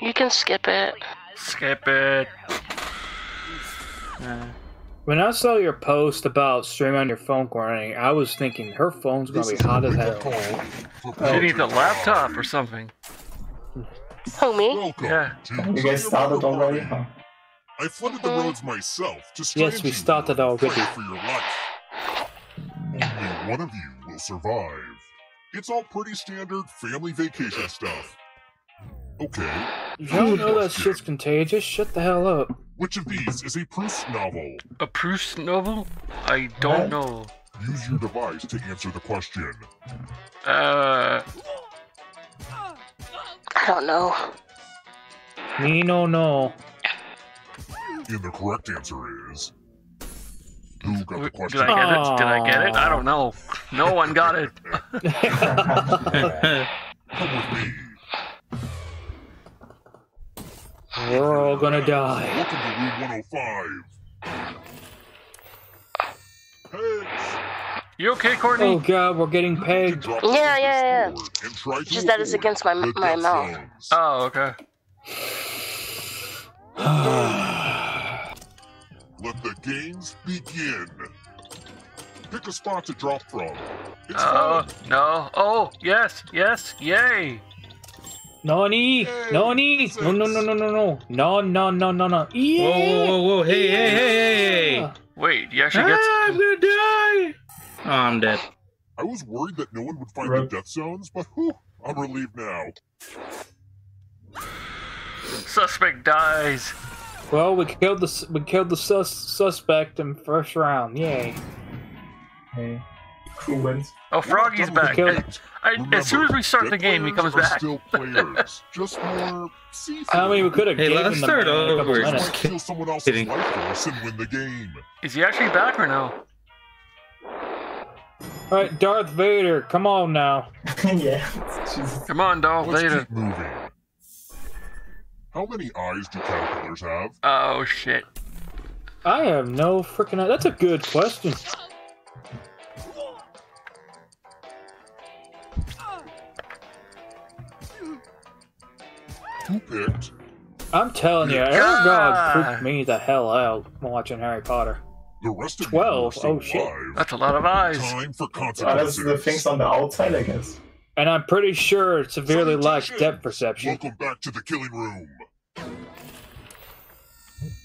You can skip it. Skip it. Uh, When I saw your post about streaming on your phone quarantine, I was thinking her phone's gonna This be is hot as hell. call for She needs a laptop or something. Homie. Welcome Yeah. You guys started already? Huh? I flooded the roads myself to Yes, we started with already. for your life. Only one of you will survive. It's all pretty standard family vacation stuff. Okay, You don't know that shit's contagious? Shut the hell up. which of these is a Proust novel? A Proust novel? I don't What? know. Use your device to answer the question. Uh, I don't know. Me no no. And the correct answer is. Who got the question? did? I get it? Did I get it? I don't know. No one got it. Come with me. We're all gonna die. Welcome to room 105. Heads. You okay, Courtney? Oh god, we're getting You pegged. Yeah, yeah, yeah. sword and try to Just that is avoid against my- the my mouth. zones. Oh, okay. Let the games begin. Pick a spot to drop from. It's Uh, fun. no. Oh, yes, yes, yay. Nani! Nani! No no no no no no! No no no no no! whoa, Yeah! whoa, whoa, whoa! Hey, hey, hey, hey! Wait, you actually Ah, get. I'm gonna die! Oh, I'm dead. I was worried that no one would find Right. the death zones, but whew, I'm relieved now. Suspect dies. Well, we killed the we killed the sus suspect in first round. Yay! Hey. Crew wins. Oh, Froggy's back. Kill- I, as soon as we start the game, he players comes are back. Still players, just more. I mean, we could have Hey, given let's start over. Just minutes. someone else's Kidding. life force and win the game. Is he actually back or no? All right, Darth Vader, come on now. yeah. Come on, Darth Let's Vader. keep moving. How many eyes do caterpillars have? Oh shit. I have no freaking. That's a good question. Picked? I'm telling you, God. Aragog freaked me the hell out watching Harry Potter. The rest of Twelve? you are still Oh, shit. alive. That's a lot of eyes. Time for Oh, that's the things on the outside, I guess. And I'm pretty sure it severely lacks depth perception. Welcome back to the killing room.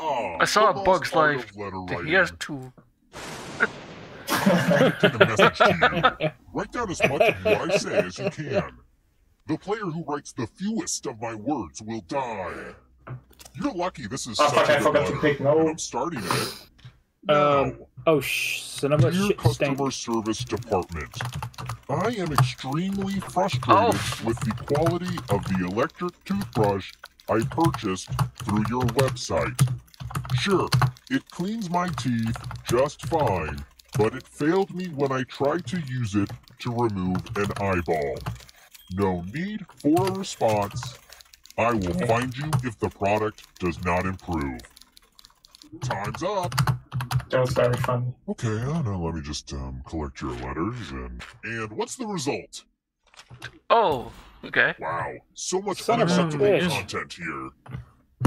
Ah, I saw a Bug's Life. of. He has two. Send a message to you. Write down as much of what I say as you can. The player who writes the fewest of my words will die. You're lucky this is Oh, such fuck, a I good forgot to pick no. I'm starting it. Um, Now, oh, sh- son of a Dear shit stank. customer service department, I am extremely frustrated Oh. with the quality of the electric toothbrush I purchased through your website. Sure, it cleans my teeth just fine, but it failed me when I tried to use it to remove an eyeball. No need for a response. I will find you if the product does not improve. Time's up. That was very funny. Okay, uh, now let me just um, collect your letters and and what's the result? Oh, okay. Wow, so much Son unacceptable bitch. content here.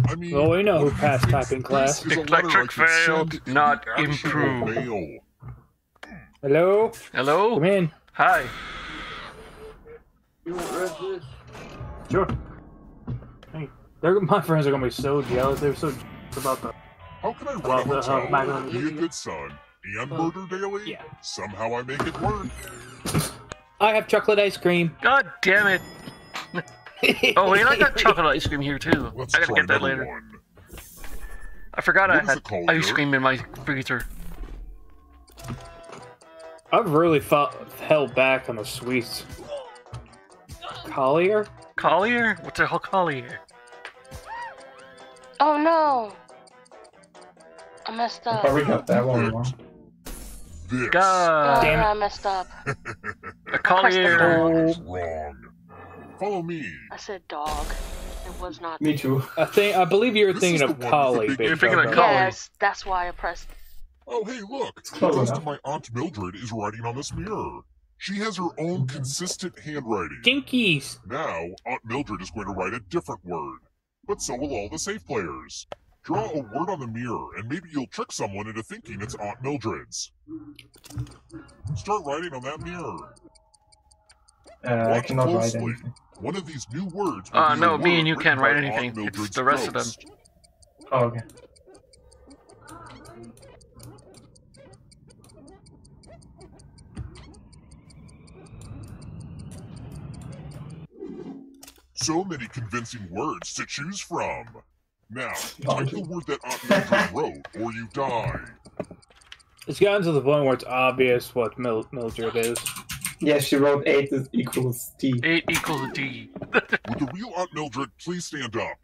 I mean, Well, we know who what do you passed think typing class. is a letter I Electric failed, not improved. Hello? Hello? Come in. Hi. Sure. Hey, they're, my friends are gonna be so jealous. They're so jealous about the. How can I run Well, the- hotel, uh, Madeline- be a good son, and Uh, murder daily? yeah. Somehow I make it work. I have chocolate ice cream. God damn it. Oh wait, I got chocolate ice cream here too. Let's I gotta get that later. one. I forgot What I had it called, ice Derek? cream in my freezer. I've really fought, held back on the sweets. Collier? Collier? What's the hell Collier? Oh no! I messed up. I up. probably got that one wrong. This Oh, God. Damn it. I messed up. A Collier. is wrong. Follow me. I said dog. It was not. Me too. I think I believe you were This thinking is of the one with the collie. big- Big You're thinking of Dog. collie. Yes, that's why I pressed. Oh, hey, look. The close ghost enough. of my Aunt Mildred is writing on this mirror. She has her own consistent handwriting. Jinkies. Now, Aunt Mildred is going to write a different word. But so will all the safe players. Draw a word on the mirror, and maybe you'll trick someone into thinking it's Aunt Mildred's. Start writing on that mirror. Uh, I Watch cannot write closely. anything. One of these new words. will Uh, no, me and you can't write anything. It's the rest of them. Oh, okay. So many convincing words to choose from. Now, Oh, type the word that Aunt Mildred wrote, or you die. It's gotten to the point where it's obvious what Mil- Mildred is. Yeah, she wrote 8 is equals D. 8 equals D. Would the real Aunt Mildred please stand up?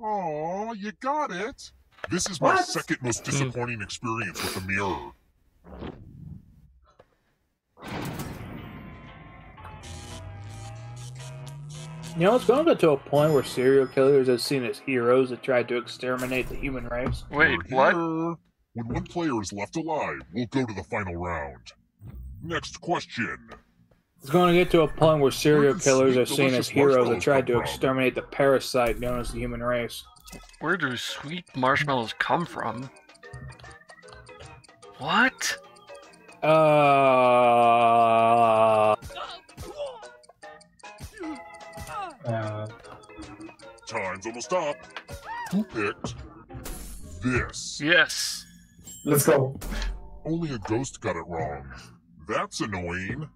Aw, you got it. This is my What? second most disappointing experience with the mirror. You know, it's going to get to a point where serial killers are seen as heroes that tried to exterminate the human race. Wait, We're what? When one player is left alive, we'll go to the final round. Next question. It's going to get to a point where serial killers are seen as heroes that marshmallows tried to exterminate the parasite known as the human race. Where do sweet marshmallows come from? What? Uh, Uh, Time's almost up. Who picked this? Yes. let's go. Only a ghost got it wrong. That's annoying.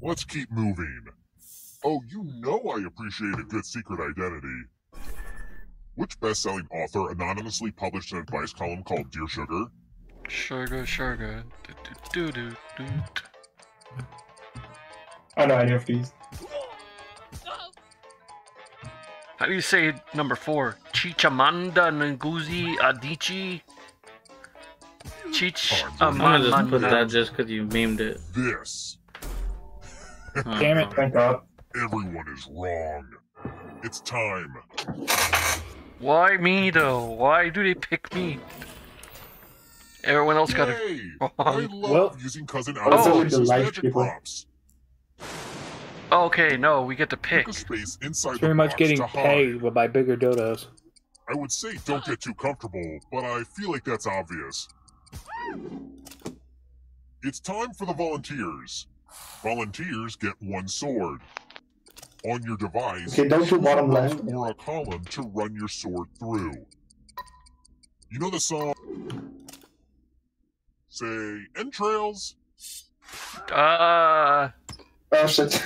Let's keep moving. Oh, you know I appreciate a good secret identity. Which best-selling author anonymously published an advice column called Dear Sugar? Sugar, sugar. Do, do, do, do, do. I know any of these. How do you say number four? Chichamanda Nguzi Adichie? Chich I'm I'm gonna just put that Amanda. just because you memed it. This. Oh, Damn it. Thank God. Everyone is wrong. It's time. Why me though? Why do they pick me? Everyone else got it. Yay! I love Well- using cousin Oh, Alex's it's only the light magic people. props. Okay, no, we get to Pick pick. space inside it's the much getting to hide. paid but by bigger dodos. I would say don't get too comfortable, but I feel like that's obvious. It's time for the volunteers. Volunteers get one sword. On your device, Okay, don't do choose bottom row left. or a column to run your sword through. You know the song? Say, entrails. Uh, Oh shit.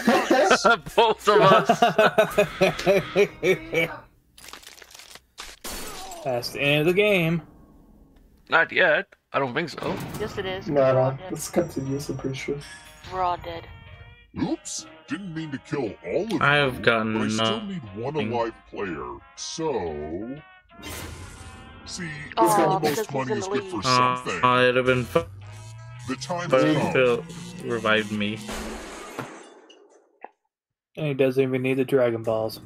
both of us. That's the end of the game. Not yet. I don't think so. Yes, it is. no, We're no. dead. Let's continue, I'm pretty sure. We're all dead. Oops, didn't mean to kill all of you. I have gotten But I still no- need one alive player, so. See, Aw, all the most because he's money in is the good lead. for Uh, something. it'd have been fun the time if has come. Revived me. And he doesn't even need the Dragon Balls.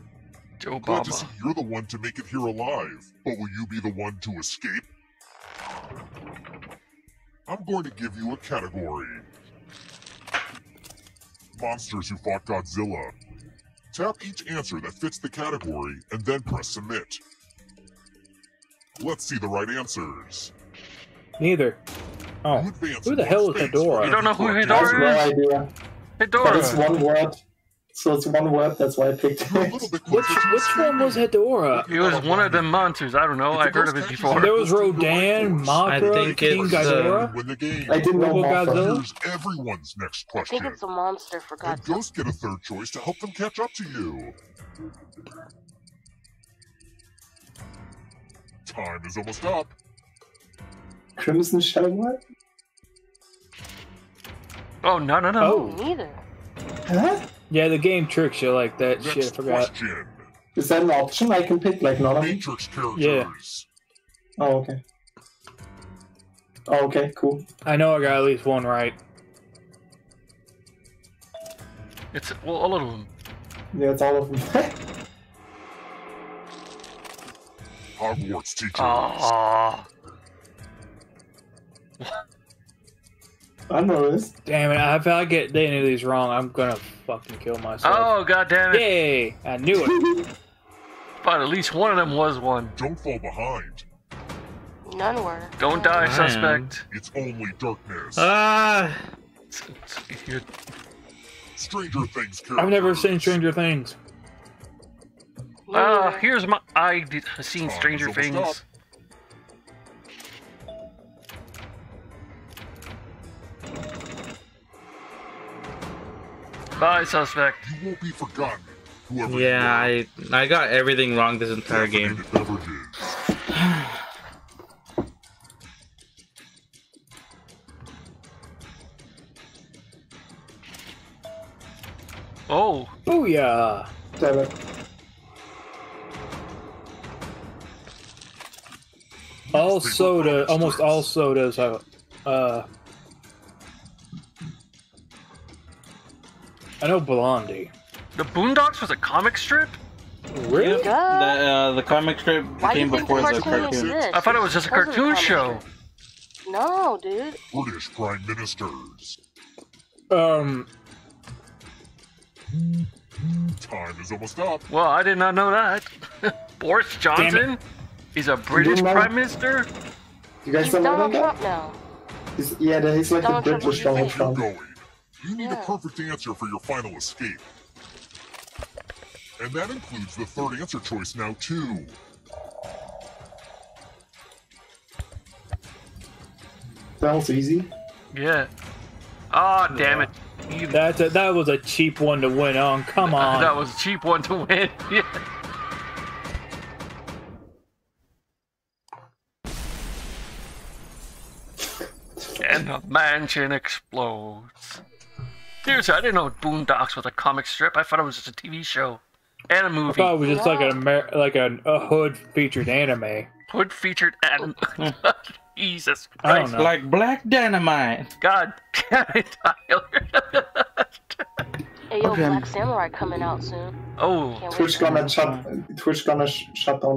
Joe Glad to see you're the one to make it here alive, but will you be the one to escape? I'm going to give you a category. Monsters who fought Godzilla. Tap each answer that fits the category and then press submit. Let's see the right answers. Neither. Oh, who the hell is space Hedorah? for You don't know who every I have correct Hedorah is? idea. But it's one word. So it's one word, that's why I picked You're a little it. which which one was Hedorah? It was one of them monsters. I don't know. It's I heard of it characters before. There was Rodan, I think King it's, uh, Ghidorah. Win the game. I didn't know Robo Mothra. Godzilla? Here's everyone's next I think question. it's a monster for And God's ghosts get a third choice to help them catch up to you. Time is almost up. Crimson Shadow what? Oh no no no! Oh. Neither. Huh? Yeah, the game tricks you like that. Shit, I forgot. question. Is that an option I can pick? Like none of them? Matrix characters. Oh, okay. Oh, okay, cool. I know I got at least one right. It's well all of them. Yeah, it's all of them. Hogwarts teachers. Ah. I know this. Damn it! If I get any of these wrong, I'm gonna fucking kill myself. Oh god damn it! Yay! I knew it. But at least one of them was one. Don't fall behind. None were. Don't die, I suspect. It's only darkness. Ah! It's- it's- Stranger Things characters. I've never seen Stranger Things. Ah, Neither. here's my. I did, I've seen Time Stranger is almost Things. Bye, suspect. You won't be forgotten. Whoever Yeah, I I got everything wrong this entire are. game. Caffeinated beverages. Oh, Booyah! Damn it. All soda, almost all sodas have. Uh, I know Blondie. the Boondocks was a comic strip? Really? Duh. The uh, the comic strip Why came before the the cartoon cartoon. I thought it was just a Because of the cartoon comic show. strip. No, dude. British Prime Ministers. Um, Time is almost up. Well, I did not know that. Boris Johnson? He's a British didn't? Prime Minister? You guys He's don't know Donald that? Trump now. He's, yeah, he's like Donald the British was Donald the You're Trump. Going. You need Yeah. a perfect answer for your final escape. And that includes the third answer choice now, too. That was easy. Yeah. Ah, damn it. You- that that was a cheap one to win on. Come on. that was a cheap one to win. Yeah. and the mansion explodes. Seriously, I didn't know Boondocks was a comic strip. I thought it was just a TV show and a I movie. thought it was just like an Amer- like an, a hood featured anime. Hood featured anime. Jesus I don't Christ. know. Like Black Dynamite. God damn it, Tyler. Hey, yo, Okay. Black Samurai coming out soon. oh, Can't Twitch gonna that. shut. Twitch gonna shut down